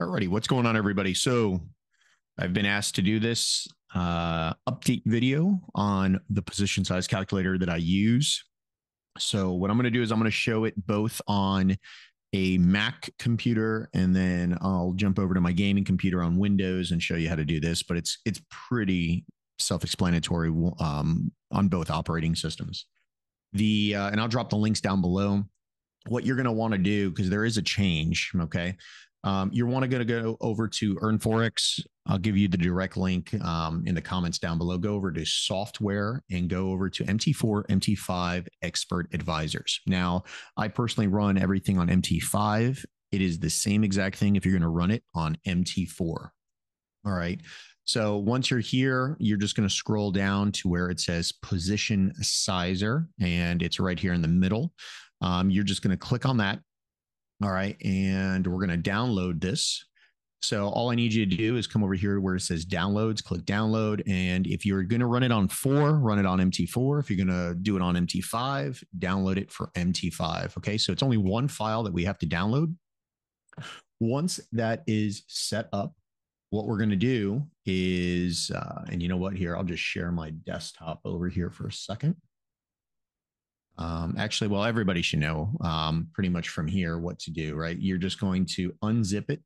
Alrighty, what's going on, everybody? So, I've been asked to do this uh, update video on the position size calculator that I use. So, what I'm going to do is I'm going to show it both on a Mac computer, and then I'll jump over to my gaming computer on Windows and show you how to do this. But it's it's pretty self-explanatory um, on both operating systems. The uh, and I'll drop the links down below. What you're going to want to do because there is a change. Okay, um, you're want to go, over to EarnForex. I'll give you the direct link um, in the comments down below. Go over to software and go over to MT4, MT5 Expert Advisors. Now, I personally run everything on MT5. It is the same exact thing if you're going to run it on MT4. All right. So once you're here, you're just going to scroll down to where it says position sizer, and it's right here in the middle. Um, you're just going to click on that all right. And we're going to download this. So all I need you to do is come over here where it says downloads, click download. And if you're going to run it on four, run it on MT4. If you're going to do it on MT5, download it for MT5. Okay. So it's only one file that we have to download. Once that is set up, what we're going to do is, uh, and you know what, here, I'll just share my desktop over here for a second. Um, actually, well, everybody should know um, pretty much from here what to do, right? You're just going to unzip it.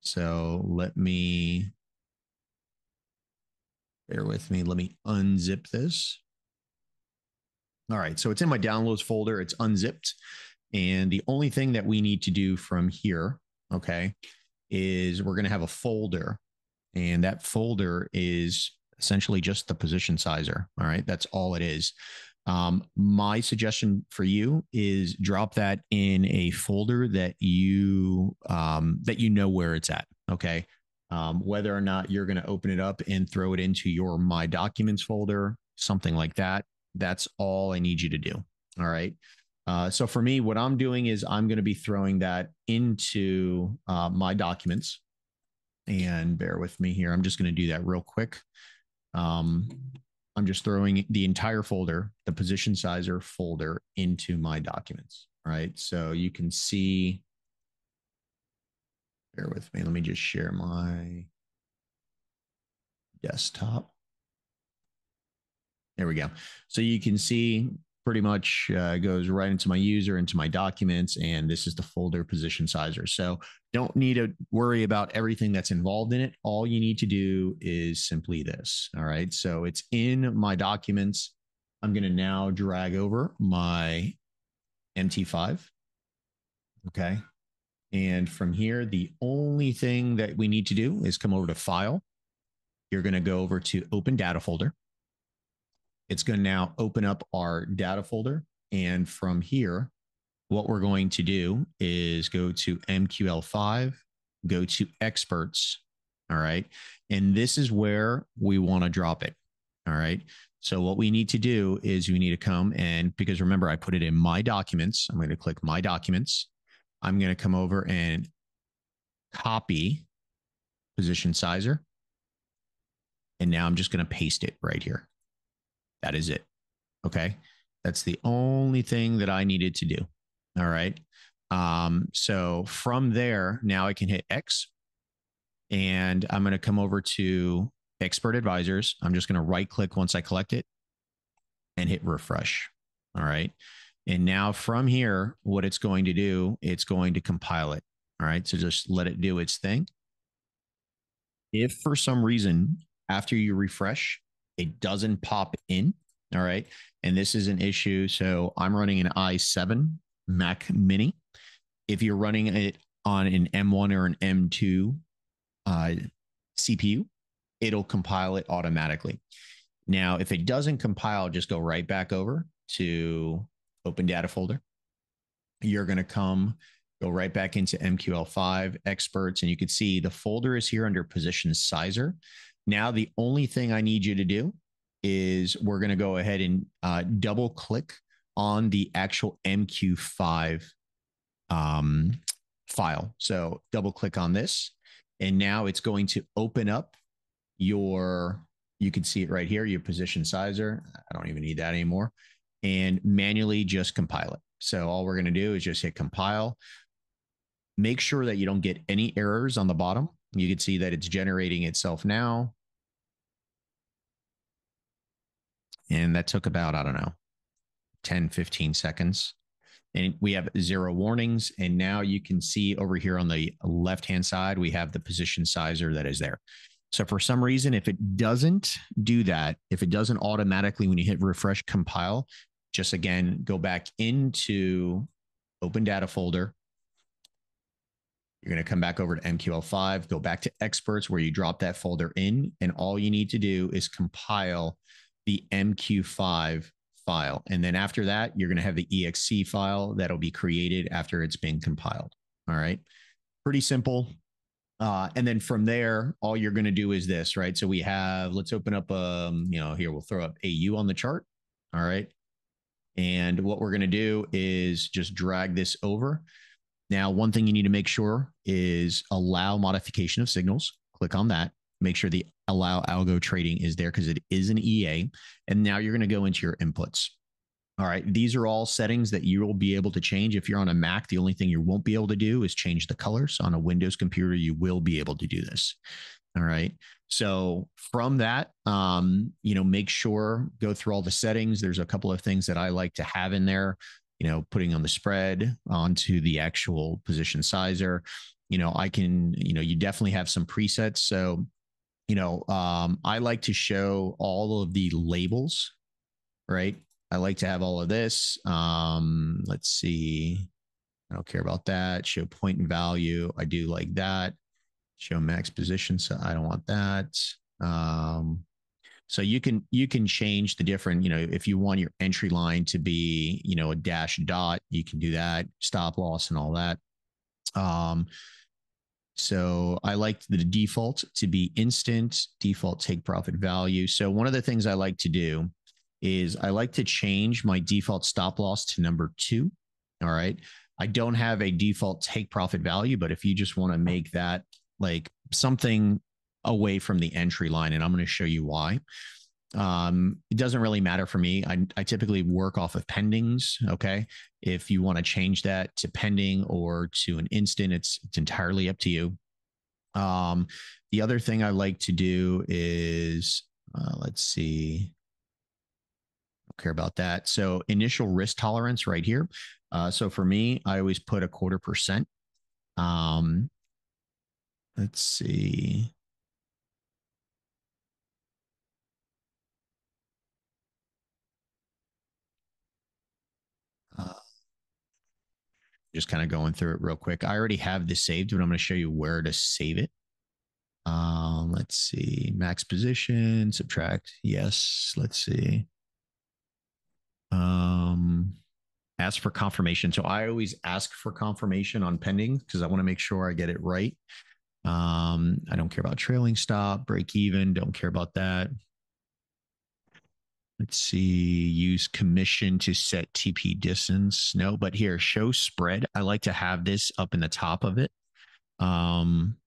So let me, bear with me. Let me unzip this. All right, so it's in my downloads folder. It's unzipped. And the only thing that we need to do from here, okay, is we're going to have a folder. And that folder is essentially just the position sizer. All right, that's all it is. Um, my suggestion for you is drop that in a folder that you um, that you know where it's at. Okay. Um, whether or not you're going to open it up and throw it into your My Documents folder, something like that. That's all I need you to do. All right. Uh, so for me, what I'm doing is I'm going to be throwing that into uh, my documents. And bear with me here. I'm just going to do that real quick. Um, I'm just throwing the entire folder, the position sizer folder into my documents, right? So you can see, bear with me. Let me just share my desktop. There we go. So you can see pretty much uh, goes right into my user, into my documents, and this is the folder position sizer. So don't need to worry about everything that's involved in it. All you need to do is simply this. All right. So it's in my documents. I'm going to now drag over my MT5. Okay. And from here, the only thing that we need to do is come over to File. You're going to go over to Open Data Folder. It's going to now open up our data folder. And from here, what we're going to do is go to MQL5, go to experts. All right. And this is where we want to drop it. All right. So what we need to do is we need to come and because remember, I put it in my documents. I'm going to click my documents. I'm going to come over and copy position sizer. And now I'm just going to paste it right here. That is it. Okay. That's the only thing that I needed to do. All right. Um, so from there, now I can hit X and I'm going to come over to expert advisors. I'm just going to right click once I collect it and hit refresh. All right. And now from here, what it's going to do, it's going to compile it. All right. So just let it do its thing. If for some reason, after you refresh, it doesn't pop in. All right. And this is an issue. So I'm running an i7 Mac Mini. If you're running it on an M1 or an M2 uh, CPU, it'll compile it automatically. Now, if it doesn't compile, just go right back over to open data folder. You're going to come, go right back into MQL5 experts, and you can see the folder is here under position sizer. Now, the only thing I need you to do is we're going to go ahead and uh, double click on the actual MQ5 um, file. So double click on this. And now it's going to open up your, you can see it right here, your position sizer. I don't even need that anymore. And manually just compile it. So all we're going to do is just hit compile. Make sure that you don't get any errors on the bottom. You can see that it's generating itself now. And that took about, I don't know, 10, 15 seconds. And we have zero warnings. And now you can see over here on the left hand side, we have the position sizer that is there. So for some reason, if it doesn't do that, if it doesn't automatically, when you hit refresh compile, just again, go back into open data folder. You're going to come back over to MQL5, go back to experts where you drop that folder in. And all you need to do is compile the MQ5 file. And then after that, you're going to have the exe file that'll be created after it's been compiled. All right. Pretty simple. Uh, and then from there, all you're going to do is this, right? So we have, let's open up, um, you know, here we'll throw up AU on the chart. All right. And what we're going to do is just drag this over. Now, one thing you need to make sure is allow modification of signals. Click on that make sure the allow algo trading is there because it is an EA. And now you're going to go into your inputs. All right. These are all settings that you will be able to change. If you're on a Mac, the only thing you won't be able to do is change the colors. On a Windows computer, you will be able to do this. All right. So from that, um, you know, make sure go through all the settings. There's a couple of things that I like to have in there, you know, putting on the spread onto the actual position sizer. You know, I can, you know, you definitely have some presets. So you know, um, I like to show all of the labels, right? I like to have all of this. Um, let's see. I don't care about that. Show point and value. I do like that. Show max position. So I don't want that. Um, so you can you can change the different, you know, if you want your entry line to be, you know, a dash dot, you can do that, stop loss and all that. Um, so I like the default to be instant, default take profit value. So one of the things I like to do is I like to change my default stop loss to number two. All right. I don't have a default take profit value, but if you just want to make that like something away from the entry line, and I'm going to show you why. Um, it doesn't really matter for me. I, I typically work off of pendings. Okay. If you want to change that to pending or to an instant, it's, it's entirely up to you. Um, the other thing I like to do is, uh, let's see, don't care about that. So initial risk tolerance right here. Uh, so for me, I always put a quarter percent. Um, let's see. Just kind of going through it real quick. I already have this saved, but I'm going to show you where to save it. Um, let's see, max position, subtract. Yes, let's see. Um, ask for confirmation. So I always ask for confirmation on pending because I want to make sure I get it right. Um, I don't care about trailing stop, break even, don't care about that. Let's see, use commission to set TP distance. No, but here, show spread. I like to have this up in the top of it. Um,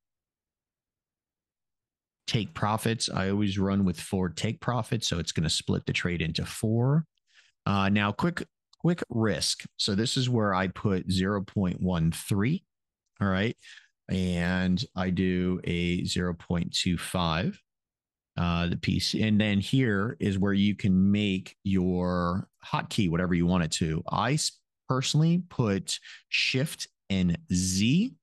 take profits. I always run with four take profits. So it's going to split the trade into four. Uh, now, quick, quick risk. So this is where I put 0.13. All right. And I do a 0.25 uh, the piece. And then here is where you can make your hotkey, whatever you want it to. I personally put shift and Z.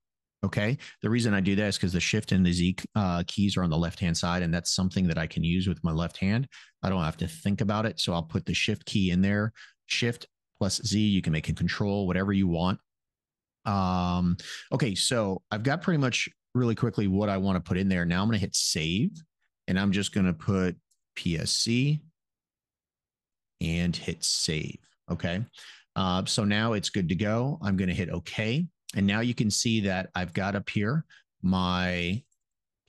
Okay. The reason I do that is because the shift and the Z uh, keys are on the left hand side, and that's something that I can use with my left hand. I don't have to think about it. So I'll put the shift key in there. Shift plus Z. You can make a control, whatever you want. Um, okay. So I've got pretty much really quickly what I want to put in there. Now I'm going to hit save and I'm just going to put PSC and hit save. Okay. Uh, so now it's good to go. I'm going to hit OK. And now you can see that I've got up here my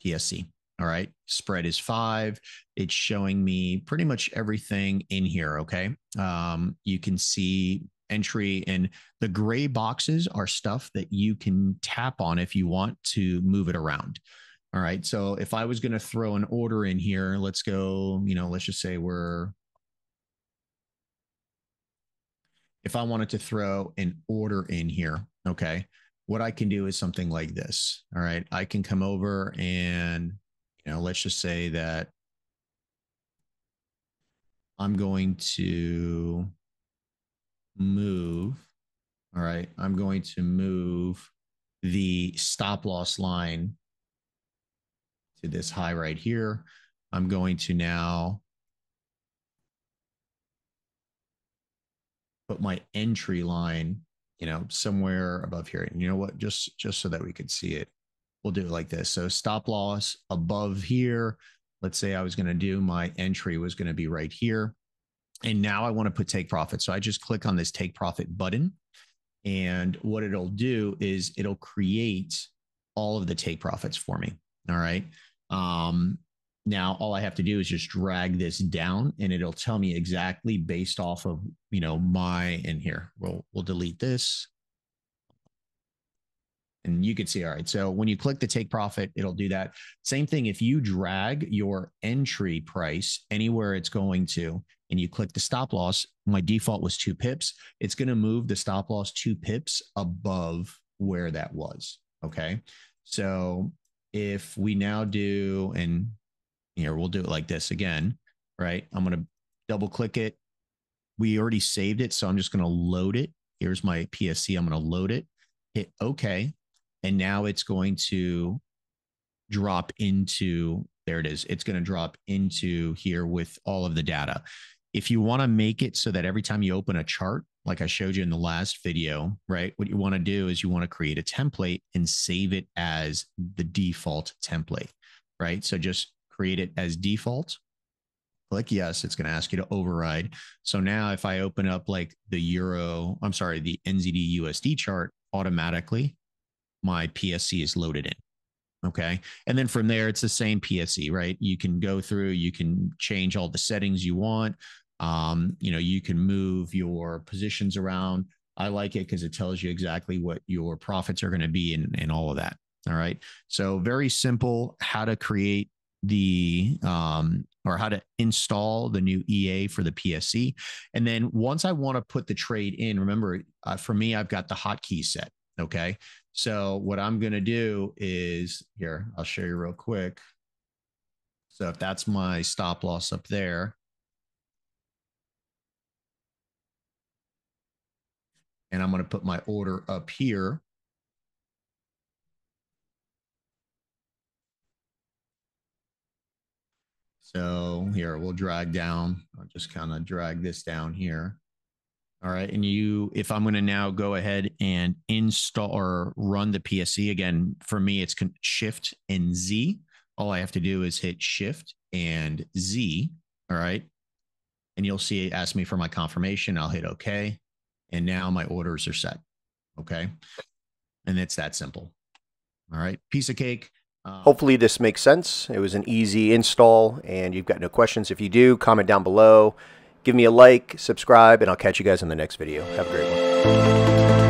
PSC. All right. Spread is five. It's showing me pretty much everything in here. Okay. Um, you can see entry. And the gray boxes are stuff that you can tap on if you want to move it around. All right. So if I was going to throw an order in here, let's go, you know, let's just say we're, if I wanted to throw an order in here, okay, what I can do is something like this. All right. I can come over and, you know, let's just say that I'm going to move. All right. I'm going to move the stop loss line to this high right here. I'm going to now put my entry line, you know, somewhere above here. And you know what? Just just so that we could see it, we'll do it like this. So stop loss above here. Let's say I was going to do my entry was going to be right here. And now I want to put take profit. So I just click on this take profit button. And what it'll do is it'll create all of the take profits for me. All right. Um, now all I have to do is just drag this down and it'll tell me exactly based off of, you know, my in here. We'll we'll delete this. And you can see, all right. So when you click the take profit, it'll do that. Same thing. If you drag your entry price anywhere it's going to, and you click the stop loss, my default was two pips. It's going to move the stop loss two pips above where that was. Okay. So if we now do, and here we'll do it like this again, right? I'm going to double click it. We already saved it. So I'm just going to load it. Here's my PSC. I'm going to load it, hit OK. And now it's going to drop into, there it is. It's going to drop into here with all of the data. If you want to make it so that every time you open a chart, like I showed you in the last video, right? What you want to do is you want to create a template and save it as the default template, right? So just create it as default. Click yes, it's going to ask you to override. So now if I open up like the euro, I'm sorry, the NZD USD chart, automatically my PSC is loaded in. Okay. And then from there, it's the same PSC, right? You can go through, you can change all the settings you want. Um, you know, you can move your positions around. I like it because it tells you exactly what your profits are going to be and, all of that. All right. So very simple how to create the um, or how to install the new EA for the PSC. And then once I want to put the trade in, remember uh, for me, I've got the hotkey set. Okay. So what I'm going to do is here, I'll show you real quick. So if that's my stop loss up there, and I'm going to put my order up here. So here we'll drag down. I'll just kind of drag this down here. All right. And you, if I'm going to now go ahead and install or run the PSC again, for me, it's shift and Z. All I have to do is hit shift and Z. All right. And you'll see it ask me for my confirmation. I'll hit OK and now my orders are set. Okay. And it's that simple. All right. Piece of cake. Uh, Hopefully, this makes sense. It was an easy install, and you've got no questions. If you do, comment down below. Give me a like, subscribe, and I'll catch you guys in the next video. Have a great one.